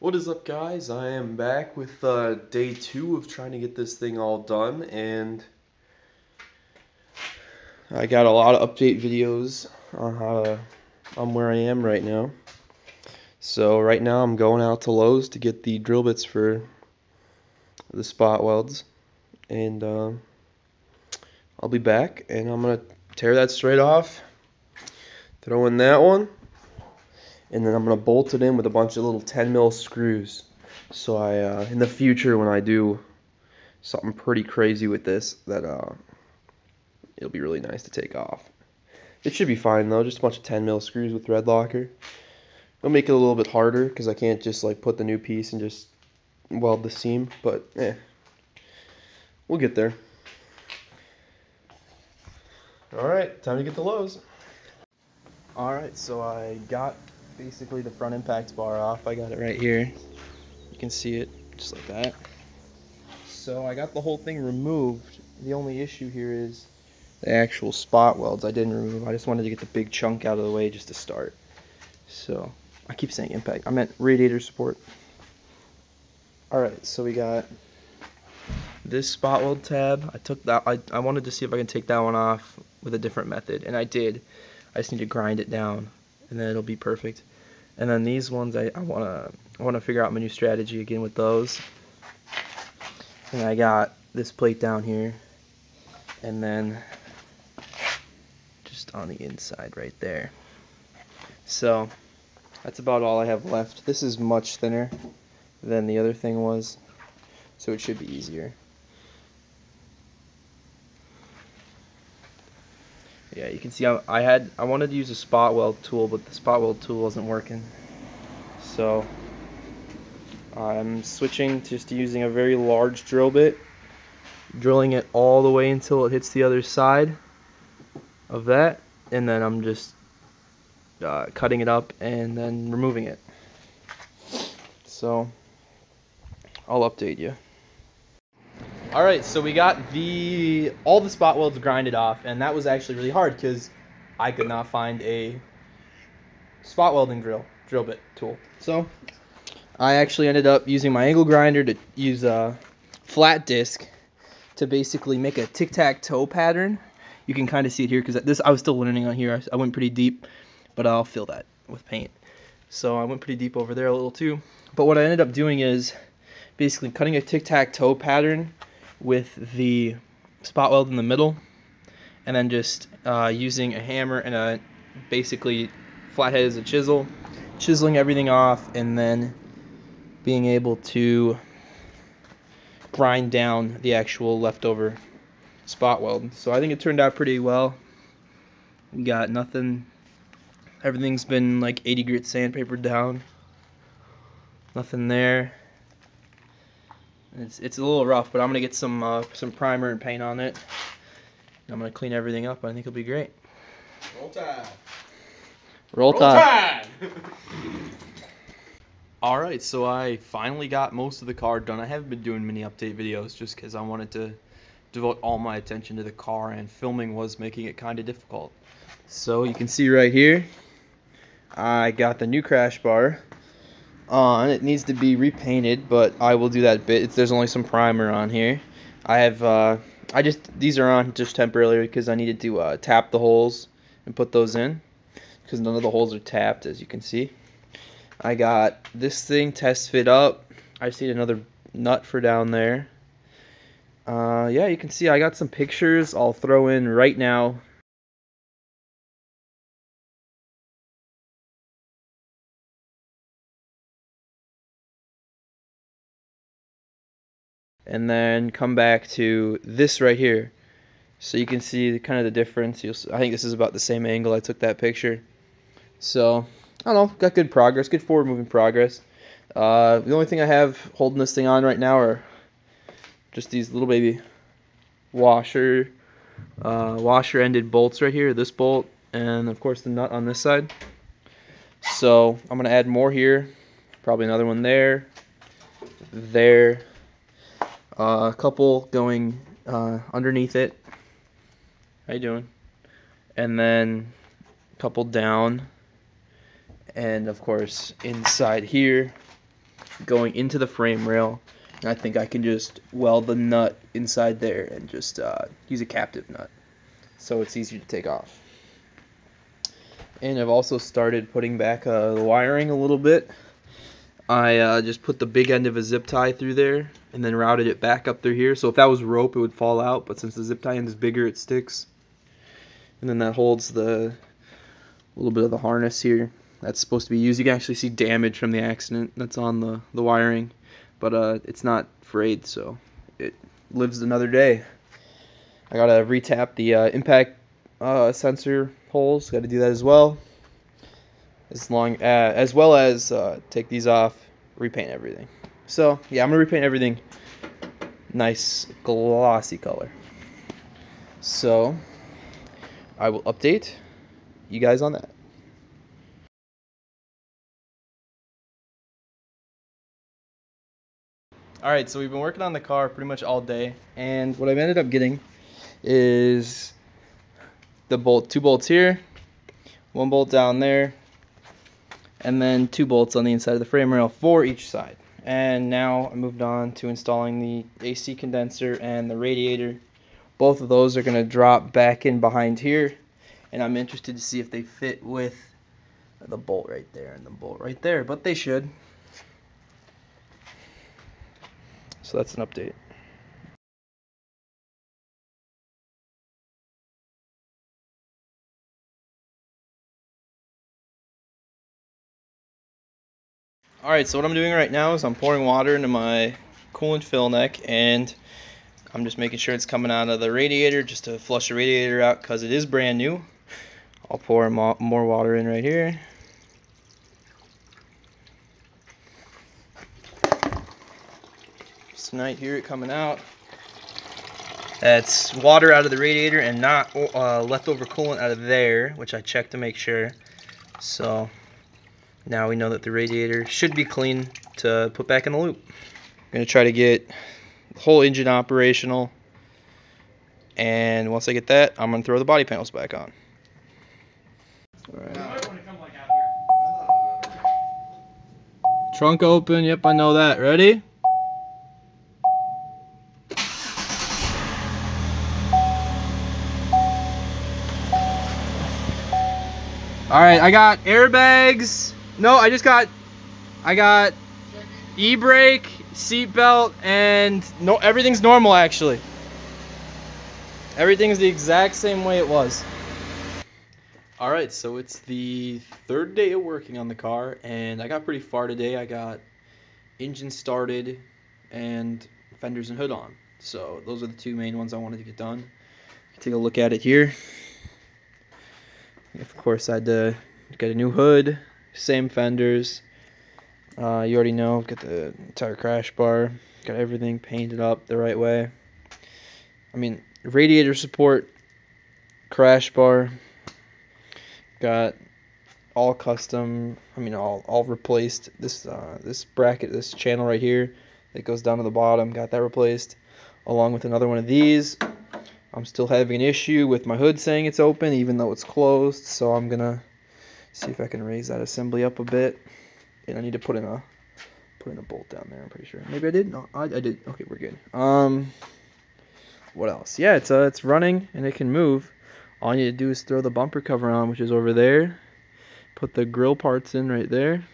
What is up, guys? I am back with uh, day two of trying to get this thing all done, and I got a lot of update videos on how to, on where I am right now. So right now I'm going out to Lowe's to get the drill bits for the spot welds, and uh, I'll be back, and I'm gonna tear that straight off, throw in that one and then I'm gonna bolt it in with a bunch of little 10 mil screws. So I, uh, in the future, when I do something pretty crazy with this, that uh, it'll be really nice to take off. It should be fine though, just a bunch of 10 mil screws with thread locker. It'll make it a little bit harder because I can't just like put the new piece and just weld the seam, but eh, we'll get there. All right, time to get the Lowe's. All right, so I got basically the front impact bar off. I got it right here. You can see it just like that. So I got the whole thing removed. The only issue here is the actual spot welds I didn't remove. I just wanted to get the big chunk out of the way just to start. So I keep saying impact. I meant radiator support. Alright, so we got this spot weld tab. I took that I, I wanted to see if I can take that one off with a different method and I did. I just need to grind it down and then it'll be perfect. And then these ones, I, I wanna I wanna figure out my new strategy again with those. And I got this plate down here, and then just on the inside right there. So that's about all I have left. This is much thinner than the other thing was, so it should be easier. Yeah, you can see I, had I wanted to use a spot weld tool, but the spot weld tool wasn't working. So I'm switching just to using a very large drill bit, drilling it all the way until it hits the other side of that, and then I'm just uh, cutting it up and then removing it. So I'll update you. All right, so we got the all the spot welds grinded off, and that was actually really hard because I could not find a spot welding drill drill bit tool. So I actually ended up using my angle grinder to use a flat disc to basically make a tic tac toe pattern. You can kind of see it here because this I was still learning on here. I, I went pretty deep, but I'll fill that with paint. So I went pretty deep over there a little too. But what I ended up doing is basically cutting a tic tac toe pattern with the spot weld in the middle and then just uh, using a hammer and a basically flathead as a chisel chiseling everything off and then being able to grind down the actual leftover spot weld. So I think it turned out pretty well. We got nothing. Everything's been like 80 grit sandpaper down. Nothing there it's, it's a little rough, but I'm gonna get some uh, some primer and paint on it. I'm gonna clean everything up. I think it'll be great. Roll Tide. Roll, Roll tide. Tide. All right, so I finally got most of the car done. I haven't been doing many update videos just because I wanted to devote all my attention to the car, and filming was making it kind of difficult. So you can see right here, I got the new crash bar on. It needs to be repainted, but I will do that bit. There's only some primer on here. I have, uh, I just, these are on just temporarily because I needed to uh, tap the holes and put those in because none of the holes are tapped as you can see. I got this thing test fit up. I just need another nut for down there. Uh, yeah, you can see I got some pictures I'll throw in right now and then come back to this right here. So you can see the, kind of the difference. You'll, I think this is about the same angle I took that picture. So I don't know got good progress good forward moving progress. Uh, the only thing I have holding this thing on right now are just these little baby washer uh, washer ended bolts right here this bolt and of course the nut on this side. So I'm gonna add more here probably another one there there uh, a couple going uh, underneath it. How you doing? And then a couple down. And of course inside here going into the frame rail. And I think I can just weld the nut inside there and just uh, use a captive nut. So it's easier to take off. And I've also started putting back uh, the wiring a little bit. I uh, just put the big end of a zip tie through there and then routed it back up through here. So if that was rope, it would fall out, but since the zip tie end is bigger, it sticks. And then that holds the little bit of the harness here. That's supposed to be used. You can actually see damage from the accident that's on the, the wiring, but uh, it's not frayed, so it lives another day. I gotta retap the uh, impact uh, sensor holes. Got to do that as well. As long uh, as well as uh, take these off, repaint everything. So yeah, I'm gonna repaint everything nice glossy color. So I will update you guys on that. Alright, so we've been working on the car pretty much all day, and what I've ended up getting is the bolt, two bolts here, one bolt down there, and then two bolts on the inside of the frame rail for each side. And now I moved on to installing the AC condenser and the radiator. Both of those are going to drop back in behind here, and I'm interested to see if they fit with the bolt right there and the bolt right there, but they should. So that's an update. Alright, so what I'm doing right now is I'm pouring water into my coolant fill neck and I'm just making sure it's coming out of the radiator just to flush the radiator out because it is brand new. I'll pour more water in right here. So now you hear it coming out. That's water out of the radiator and not uh, leftover coolant out of there, which I checked to make sure. So now we know that the radiator should be clean to put back in the loop. I'm going to try to get the whole engine operational. And once I get that, I'm going to throw the body panels back on. Trunk open. Yep, I know that. Ready? All right, I got airbags. No, I just got, I got e-brake, seatbelt, and no, everything's normal actually. Everything's the exact same way it was. All right, so it's the third day of working on the car, and I got pretty far today. I got engine started and fenders and hood on. So those are the two main ones I wanted to get done. Take a look at it here. Of course, I had to get a new hood, same fenders. Uh, you already know, got the entire crash bar, got everything painted up the right way. I mean, radiator support, crash bar, got all custom. I mean, all all replaced. This uh, this bracket, this channel right here, that goes down to the bottom, got that replaced, along with another one of these. I'm still having an issue with my hood saying it's open, even though it's closed. So I'm gonna see if I can raise that assembly up a bit. And I need to put in a put in a bolt down there. I'm pretty sure. Maybe I did. No, I, I did. Okay, we're good. Um, what else? Yeah, it's uh, it's running and it can move. All you need to do is throw the bumper cover on, which is over there. Put the grill parts in right there,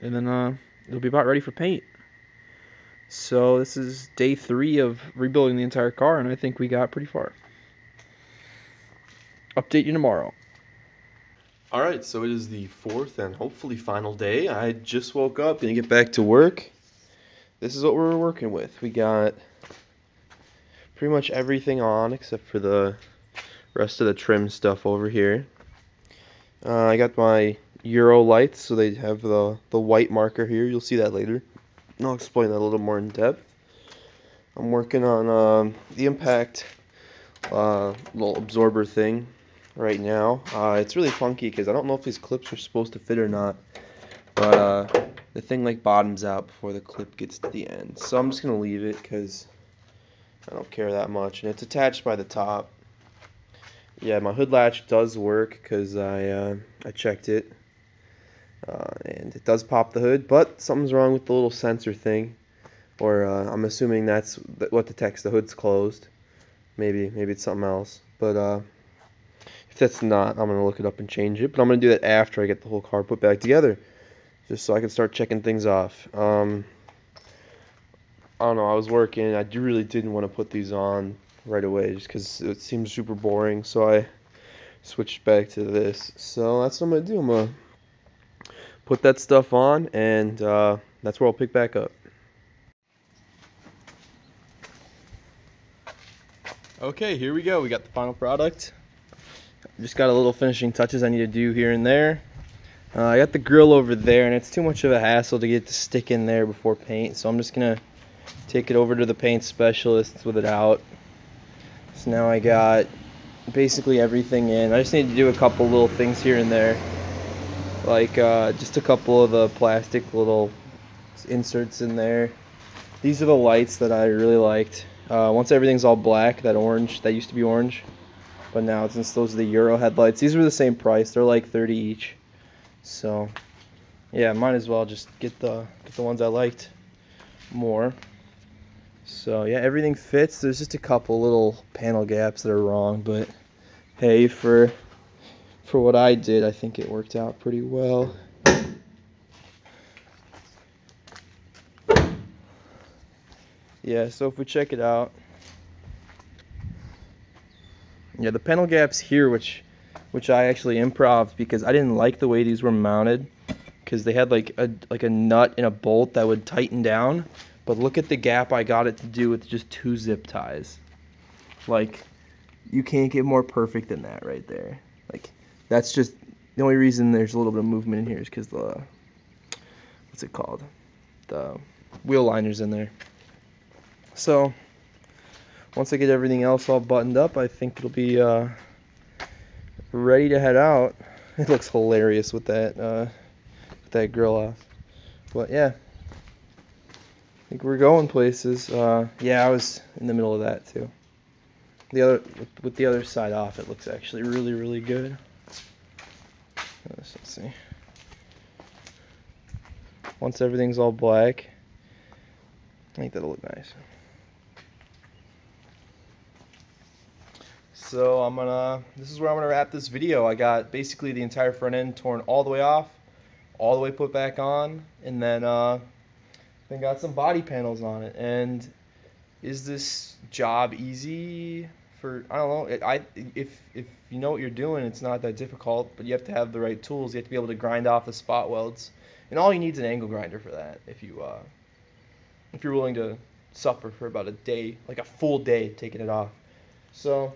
and then uh, it'll be about ready for paint. So this is day three of rebuilding the entire car, and I think we got pretty far. Update you tomorrow. All right, so it is the fourth and hopefully final day. I just woke up, gonna get back to work. This is what we're working with. We got pretty much everything on except for the rest of the trim stuff over here. Uh, I got my Euro lights, so they have the, the white marker here. You'll see that later. I'll explain that a little more in depth. I'm working on uh, the impact uh, little absorber thing right now. Uh, it's really funky because I don't know if these clips are supposed to fit or not. But uh, the thing like bottoms out before the clip gets to the end. So I'm just going to leave it because I don't care that much. And it's attached by the top. Yeah, my hood latch does work because I, uh, I checked it. uh, and it does pop the hood, but something's wrong with the little sensor thing, or uh, I'm assuming that's what detects the hood's closed. Maybe maybe it's something else, but uh, if that's not, I'm gonna look it up and change it. But I'm gonna do that after I get the whole car put back together, just so I can start checking things off. Um, I don't know. I was working. I really didn't want to put these on right away just because it seems super boring. So I switched back to this. So that's what I'm gonna do. I'm gonna put that stuff on, and uh, that's where I'll pick back up. Okay, here we go. We got the final product. Just got a little finishing touches I need to do here and there. Uh, I got the grill over there, and it's too much of a hassle to get to stick in there before paint, so I'm just gonna take it over to the paint specialist with it out. So now I got basically everything in. I just need to do a couple little things here and there, like uh, just a couple of the plastic little inserts in there. These are the lights that I really liked. Uh, once everything's all black, that orange, that used to be orange, but now since those are the Euro headlights, these were the same price. They're like 30 each. So, yeah, might as well just get the get the ones I liked more. So yeah, everything fits. There's just a couple little panel gaps that are wrong, but hey, for for what I did, I think it worked out pretty well. Yeah, so if we check it out, yeah, the panel gaps here, which which I actually improved because I didn't like the way these were mounted because they had like a like a nut and a bolt that would tighten down. But look at the gap I got it to do with just two zip ties. Like you can't get more perfect than that right there. Like that's just the only reason there's a little bit of movement in here is because the what's it called? The wheel liners in there. So once I get everything else all buttoned up, I think it'll be uh, ready to head out. It looks hilarious with that uh, with that grill off. But yeah, I think we're going places. Uh, yeah, I was in the middle of that too. The other with, with the other side off, it looks actually really really good. Let's, let's see. Once everything's all black, I think that'll look nice. So I'm gonna, this is where I'm gonna wrap this video. I got basically the entire front end torn all the way off, all the way put back on, and then uh, then got some body panels on it. And is this job easy? For I don't know. It, I if if you know what you're doing, it's not that difficult. But you have to have the right tools. You have to be able to grind off the spot welds, and all you need is an angle grinder for that. If you uh, if you're willing to suffer for about a day, like a full day taking it off. So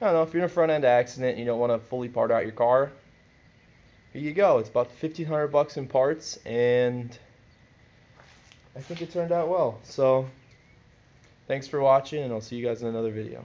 I don't know, if you're in a front end accident and you don't want to fully part out your car, here you go. It's about 1500 bucks in parts and I think it turned out well. So thanks for watching and I'll see you guys in another video.